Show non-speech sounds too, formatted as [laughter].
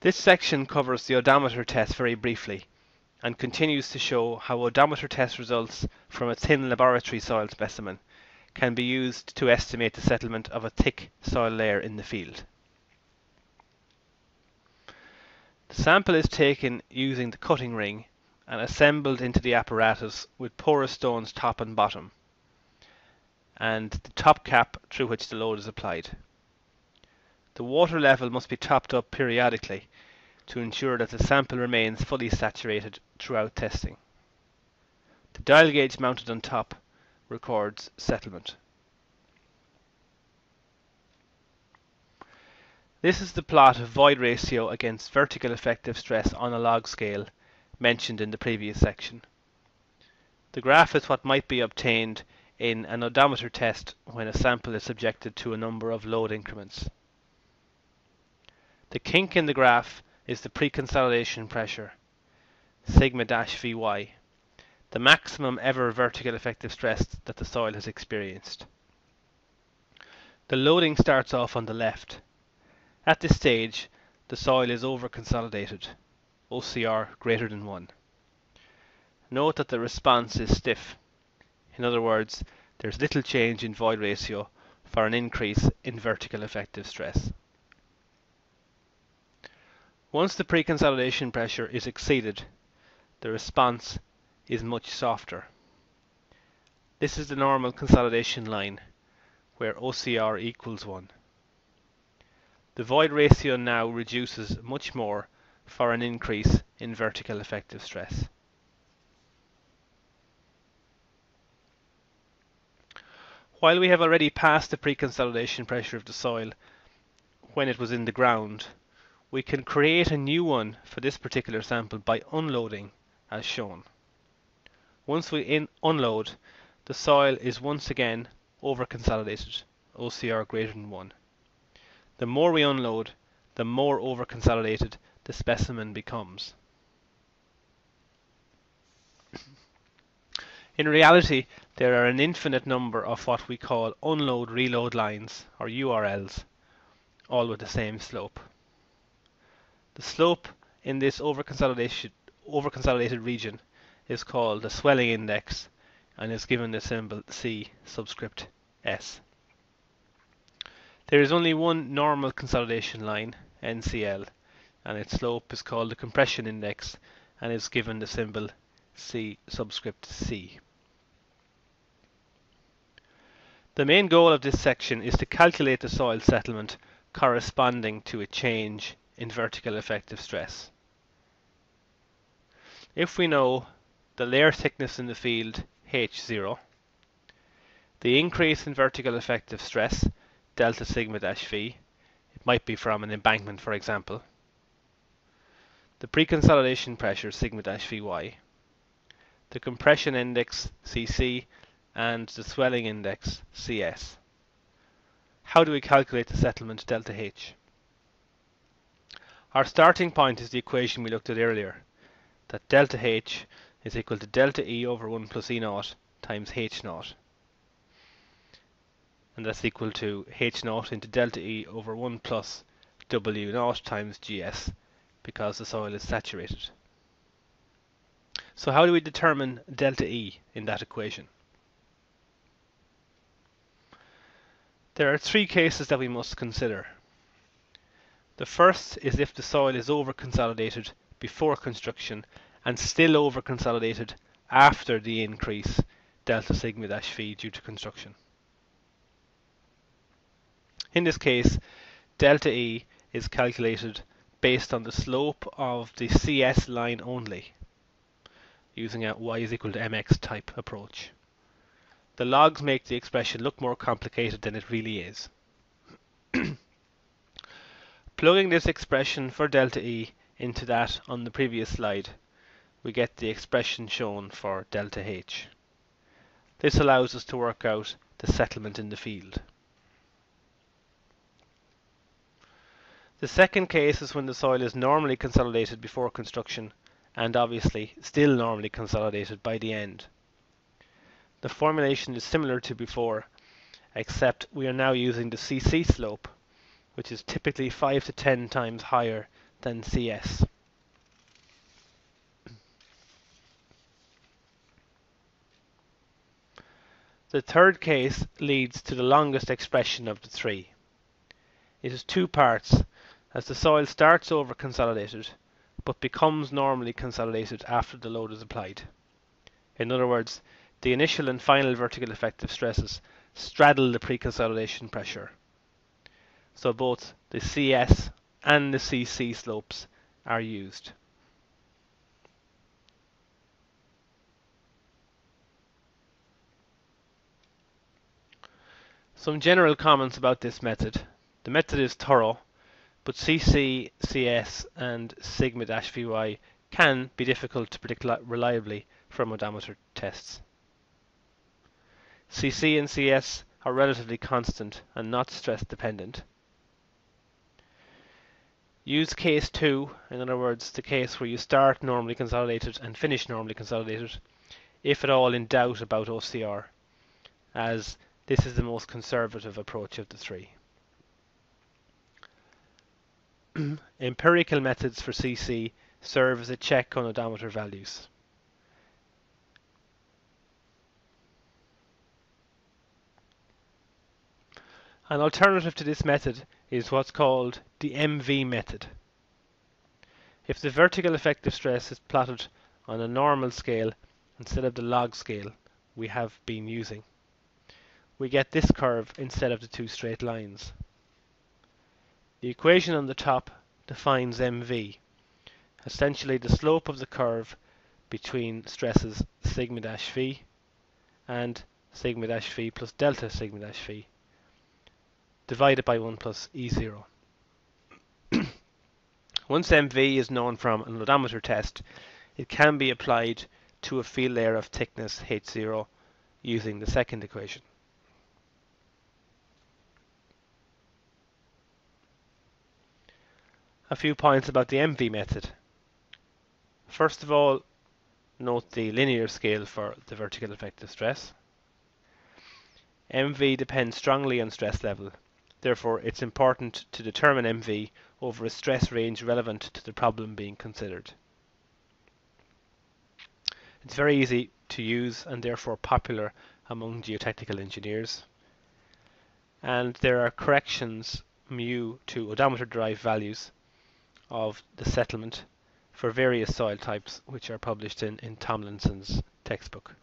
This section covers the oedometer test very briefly and continues to show how oedometer test results from a thin laboratory soil specimen can be used to estimate the settlement of a thick soil layer in the field. The sample is taken using the cutting ring and assembled into the apparatus with porous stones top and bottom and the top cap through which the load is applied. The water level must be topped up periodically to ensure that the sample remains fully saturated throughout testing. The dial gauge mounted on top records settlement. This is the plot of void ratio against vertical effective stress on a log scale mentioned in the previous section. The graph is what might be obtained in an oedometer test when a sample is subjected to a number of load increments. The kink in the graph is the pre-consolidation pressure, sigma dash Vy, the maximum ever vertical effective stress that the soil has experienced. The loading starts off on the left. At this stage, the soil is over-consolidated, OCR greater than 1. Note that the response is stiff. In other words, there is little change in void ratio for an increase in vertical effective stress. Once the pre-consolidation pressure is exceeded, the response is much softer. This is the normal consolidation line, where OCR equals 1. The void ratio now reduces much more for an increase in vertical effective stress. While we have already passed the pre-consolidation pressure of the soil when it was in the ground, we can create a new one for this particular sample by unloading as shown. Once we unload, the soil is once again over consolidated, OCR greater than 1. The more we unload, the more over consolidated the specimen becomes. In reality, there are an infinite number of what we call unload reload lines, or URLs, all with the same slope. The slope in this overconsolidation overconsolidated region is called the swelling index and is given the symbol C subscript S. There is only one normal consolidation line, NCL, and its slope is called the compression index and is given the symbol C subscript C. The main goal of this section is to calculate the soil settlement corresponding to a change in vertical effective stress. If we know the layer thickness in the field H0, the increase in vertical effective stress delta sigma dash V, it might be from an embankment for example, the pre-consolidation pressure sigma dash Vy, the compression index Cc and the swelling index Cs. How do we calculate the settlement delta H? Our starting point is the equation we looked at earlier, that delta H is equal to delta E over 1 plus E naught times H naught. And that's equal to H naught into delta E over 1 plus W naught times GS because the soil is saturated. So how do we determine delta E in that equation? There are three cases that we must consider. The first is if the soil is over-consolidated before construction and still over-consolidated after the increase delta sigma dash v due to construction. In this case, delta E is calculated based on the slope of the CS line only, using a y is equal to mx type approach. The logs make the expression look more complicated than it really is. [clears throat] Plugging this expression for delta E into that on the previous slide, we get the expression shown for delta H. This allows us to work out the settlement in the field. The second case is when the soil is normally consolidated before construction and obviously still normally consolidated by the end. The formulation is similar to before except we are now using the CC slope which is typically 5 to 10 times higher than CS. The third case leads to the longest expression of the three. It has two parts, as the soil starts over consolidated, but becomes normally consolidated after the load is applied. In other words, the initial and final vertical effective stresses straddle the pre-consolidation pressure. So both the CS and the CC slopes are used. Some general comments about this method. The method is thorough, but CC, CS and sigma-Vy can be difficult to predict reliably from oedometer tests. CC and CS are relatively constant and not stress dependent. Use case 2, in other words the case where you start normally consolidated and finish normally consolidated, if at all in doubt about OCR, as this is the most conservative approach of the three. [clears throat] Empirical methods for CC serve as a check on oedometer values. An alternative to this method is what's called the MV method. If the vertical effective stress is plotted on a normal scale instead of the log scale we have been using, we get this curve instead of the two straight lines. The equation on the top defines MV, essentially the slope of the curve between stresses sigma dash v and sigma dash v plus delta sigma dash v divided by 1 plus E0. [coughs] Once MV is known from an oedometer test, it can be applied to a field layer of thickness H0 using the second equation. a few points about the MV method. First of all, note the linear scale for the vertical effective stress. MV depends strongly on stress level. Therefore, it's important to determine MV over a stress range relevant to the problem being considered. It's very easy to use and therefore popular among geotechnical engineers. And there are corrections mu to oedometer derived values of the settlement for various soil types which are published in, in Tomlinson's textbook.